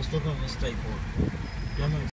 основном не стейковый.